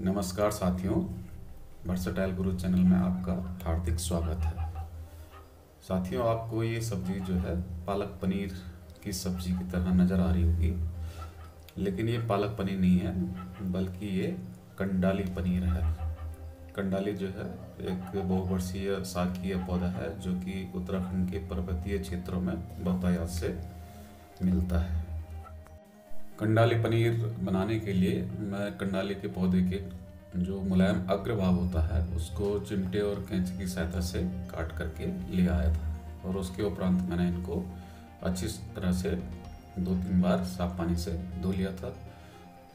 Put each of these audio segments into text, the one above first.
नमस्कार साथियों वर्सटाइल गुरु चैनल में आपका हार्दिक स्वागत है। साथियों, आपको ये सब्ज़ी जो है, पालक पनीर की सब्ज़ी की तरह नज़र आ रही होगी, लेकिन ये पालक पनीर नहीं है, बल्कि ये कंडाली पनीर है। कंडाली जो है, एक बहुवर्षीय साकीय पौधा है, जो कि उत्तराखंड के पर्वतीय क्षेत्रों में बहुतायात से मिलता है। कंडाली पनीर बनाने के लिए मैं कंडाली के पौधे के जो मुलायम अग्रभाग होता है, उसको चिमटे और कैंची की सहायता से काट करके ले आया था और उसके उपरांत मैंने इनको अच्छी तरह से दो तीन बार साफ़ पानी से धो लिया था।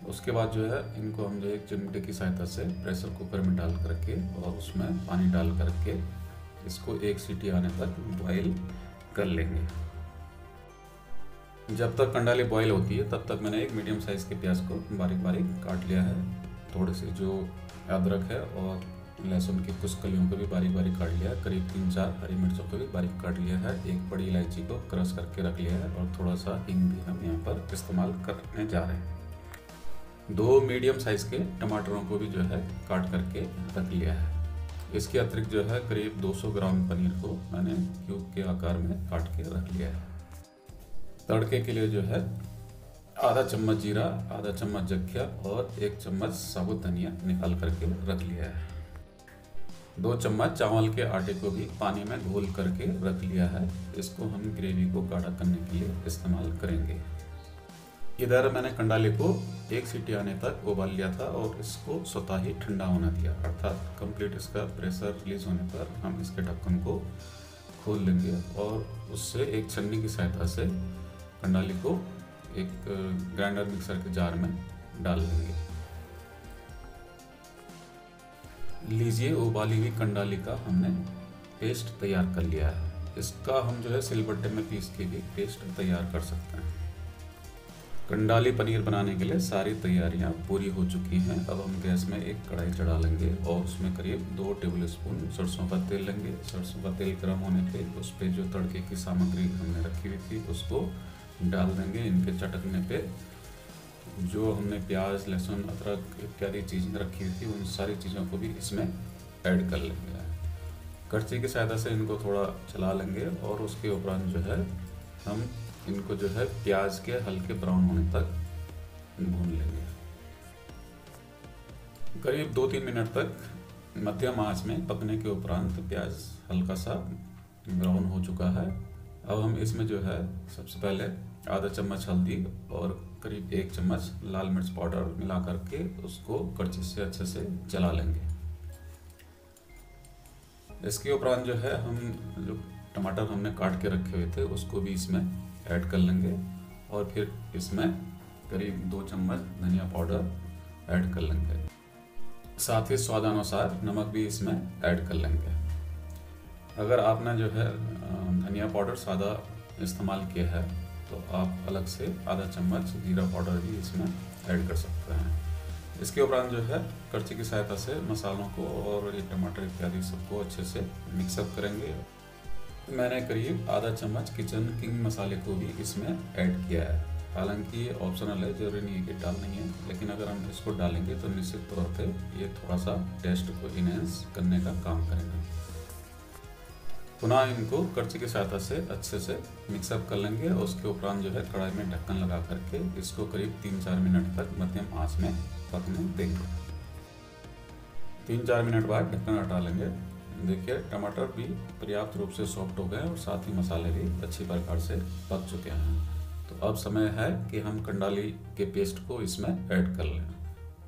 उसके बाद जो है, इनको हम जो एक चिमटे की सहायता से प्रेशर कुकर में डाल करके और उसमें पानी डाल करके इसको एक सीटी आने तक बॉयल कर लेंगे। जब तक कंडाली बॉईल होती है, तब तक मैंने एक मीडियम साइज़ के प्याज को बारीक बारीक काट लिया है। थोड़े से जो अदरक है और लहसुन की कुछ कलियों को भी बारीक बारीक काट लिया है। करीब तीन चार हरी मिर्चों को भी बारीक काट लिया है। एक बड़ी इलायची को क्रश करके रख लिया है और थोड़ा सा हिंग भी हम यहाँ पर इस्तेमाल करने जा रहे हैं। दो मीडियम साइज़ के टमाटरों को भी जो है काट करके रख लिया है। इसके अतिरिक्त जो है करीब 200 ग्राम पनीर को मैंने क्यूब के आकार में काट के रख लिया है। तड़के के लिए जो है, आधा चम्मच जीरा, आधा चम्मच जख्या और एक चम्मच साबुत धनिया निकाल करके रख लिया है। दो चम्मच चावल के आटे को भी पानी में घोल करके रख लिया है। इसको हम ग्रेवी को गाढ़ा करने के लिए इस्तेमाल करेंगे। इधर मैंने कंडाले को एक सीटी आने तक उबाल लिया था और इसको स्वतः ही ठंडा होना दिया, अर्थात कंप्लीट इसका प्रेशर रिलीज़ होने पर हम इसके ढक्कन को खोल लेंगे और उससे एक छन्नी की सहायता से कंडाली को एक ग्राइंडर मिक्सर के जार में डाल देंगे। लीजिए उबाली हुई कंडाली का हमने पेस्ट तैयार कर लिया है। इसका हम जो है सिलबट्टे में पीस के भी पेस्ट तैयार कर सकते हैं। कंडाली पनीर बनाने के लिए सारी तैयारियाँ पूरी हो चुकी हैं। अब हम गैस में एक कढ़ाई चढ़ा लेंगे और उसमें करीब दो टेबल स्पून सरसों का तेल लेंगे। सरसों का तेल गर्म होने पे उस पर जो तड़के की सामग्री हमने रखी हुई थी, उसको डाल देंगे इनके चटकने पे। जो हमने प्याज, लहसुन, अदरक इत्यादि चीज़ें रखी हुई थी, उन सारी चीज़ों को भी इसमें ऐड कर लेंगे। करची की सहायता से इनको थोड़ा चला लेंगे और उसके उपरांत जो है, हम इनको जो है प्याज के हल्के ब्राउन होने तक भून लेंगे। करीब दो तीन मिनट तक मध्यम आँच में पकने के उपरांत प्याज हल्का सा ब्राउन हो चुका है। अब हम इसमें जो है, सबसे पहले आधा चम्मच हल्दी और करीब एक चम्मच लाल मिर्च पाउडर मिला करके उसको कड़छी से अच्छे से चला लेंगे। इसके उपरांत जो है, हम जो टमाटर हमने काट के रखे हुए थे, उसको भी इसमें ऐड कर लेंगे और फिर इसमें करीब दो चम्मच धनिया पाउडर ऐड कर लेंगे। साथ ही स्वादानुसार नमक भी इसमें ऐड कर लेंगे। अगर आपने जो है धनिया पाउडर सादा इस्तेमाल किया है तो आप अलग से आधा चम्मच जीरा पाउडर भी इसमें ऐड कर सकते हैं। इसके उपरांत जो है करछी की सहायता से मसालों को और ये टमाटर इत्यादि सबको अच्छे से मिक्सअप करेंगे। मैंने करीब आधा चम्मच किचन किंग मसाले को भी इसमें ऐड किया है। हालाँकि ये ऑप्शनल है, ज़रूरी नहीं है कि नहीं है, लेकिन अगर हम इसको डालेंगे तो निश्चित तौर पे ये थोड़ा सा टेस्ट को इनहेंस करने का काम करेगा। पुनः इनको करछी की सहायता से अच्छे से मिक्सअप कर लेंगे और उसके उपरांत जो है कढ़ाई में ढक्कन लगा करके इसको करीब तीन चार मिनट तक मध्यम आँच में पकने देंगे। तीन चार मिनट बाद ढक्कन हटा लेंगे। देखिए, टमाटर भी पर्याप्त रूप से सॉफ्ट हो गए और साथ ही मसाले भी अच्छी प्रकार से पक चुके हैं। तो अब समय है कि हम कंडाली के पेस्ट को इसमें ऐड कर लें।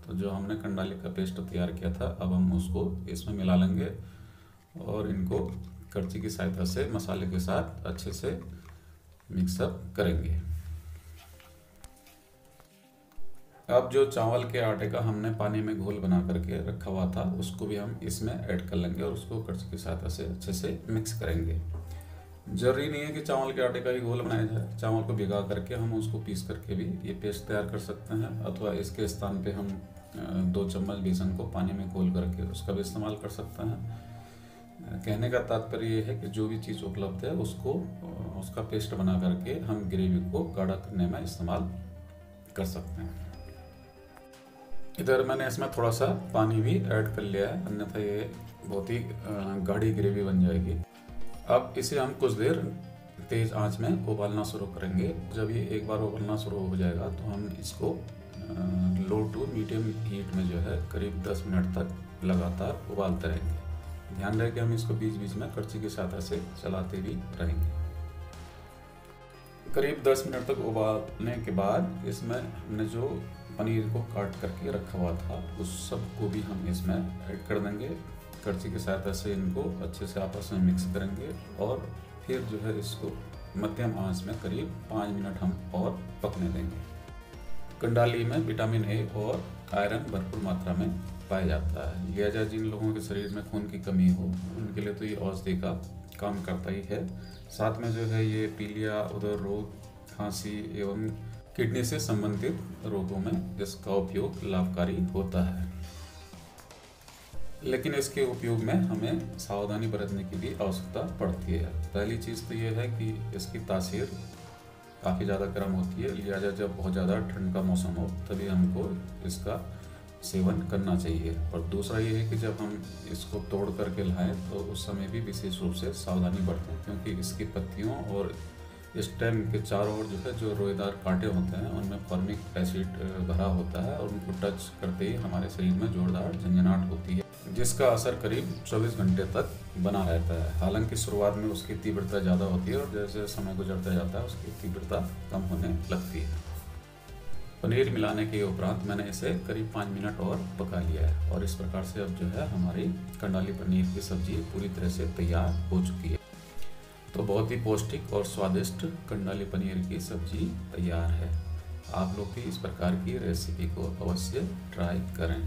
तो जो हमने कंडाली का पेस्ट तैयार किया था, अब हम उसको इसमें मिला लेंगे और इनको करछी की सहायता से मसाले के साथ अच्छे से मिक्सअप करेंगे। अब जो चावल के आटे का हमने पानी में घोल बना करके रखा हुआ था, उसको भी हम इसमें ऐड कर लेंगे और उसको करछी की सहायता से अच्छे से मिक्स करेंगे। ज़रूरी नहीं है कि चावल के आटे का ही घोल बनाया जाए। चावल को भिगा करके हम उसको पीस करके भी ये पेस्ट तैयार कर सकते हैं, अथवा इसके स्थान पे हम दो चम्मच बेसन को पानी में घोल करके उसका भी इस्तेमाल कर सकते हैं। कहने का तात्पर्य ये है कि जो भी चीज़ उपलब्ध है, उसको, उसका पेस्ट बना करके हम ग्रेवी को गाढ़ा करने में इस्तेमाल कर सकते हैं। इधर मैंने इसमें थोड़ा सा पानी भी ऐड कर लिया है, अन्यथा ये बहुत ही गाढ़ी ग्रेवी बन जाएगी। अब इसे हम कुछ देर तेज़ आँच में उबालना शुरू करेंगे। जब ये एक बार उबालना शुरू हो जाएगा तो हम इसको लो टू मीडियम हीट में जो है, करीब 10 मिनट तक लगातार उबालते रहेंगे। ध्यान रहे कि हम इसको बीच बीच में कड़ची के सहायता से चलाते भी रहेंगे। करीब 10 मिनट तक उबालने के बाद इसमें हमने जो पनीर को काट करके रखा हुआ था, उस सबको भी हम इसमें ऐड कर देंगे। करछी की सहायता से इनको अच्छे से आपस में मिक्स करेंगे और फिर जो है इसको मध्यम आँच में करीब पाँच मिनट हम और पकने देंगे। कंडाली में विटामिन ए और आयरन भरपूर मात्रा में पाया जाता है। लिहाजा जिन लोगों के शरीर में खून की कमी हो, उनके लिए तो ये औषधि का काम करता ही है। साथ में जो है ये पीलिया उदर रोग, खांसी एवं किडनी से संबंधित रोगों में इसका उपयोग लाभकारी होता है। लेकिन इसके उपयोग में हमें सावधानी बरतने की भी आवश्यकता पड़ती है। पहली चीज़ तो ये है कि इसकी तासीर काफ़ी ज़्यादा गर्म होती है। लिहाजा जब बहुत ज़्यादा ठंड का मौसम हो, तभी हमको इसका सेवन करना चाहिए। और दूसरा ये है कि जब हम इसको तोड़ करके लाएँ तो उस समय भी विशेष रूप से सावधानी बरतें, क्योंकि इसकी पत्तियों और इस स्टेम के चारों ओर जो है, जो रोएदार कांटे होते हैं, उनमें फॉर्मिक एसिड भरा होता है और उनको टच करते ही हमारे शरीर में जोरदार झंझनाट होती है, जिसका असर करीब 24 घंटे तक बना रहता है। हालाँकि शुरुआत में उसकी तीव्रता ज़्यादा होती है और जैसे समय गुजरता जाता है, उसकी तीव्रता कम होने लगती है। पनीर मिलाने के उपरांत मैंने इसे करीब पाँच मिनट और पका लिया है और इस प्रकार से अब जो है हमारी कंडाली पनीर की सब्ज़ी पूरी तरह से तैयार हो चुकी है। तो बहुत ही पौष्टिक और स्वादिष्ट कंडाली पनीर की सब्ज़ी तैयार है। आप लोग भी इस प्रकार की रेसिपी को अवश्य ट्राई करें।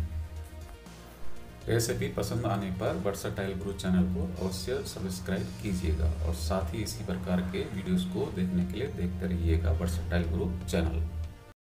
रेसिपी पसंद आने पर वर्साटाइल गुरु चैनल को अवश्य सब्सक्राइब कीजिएगा और साथ ही इसी प्रकार के वीडियोस को देखने के लिए देखते रहिएगा वर्साटाइल गुरु चैनल।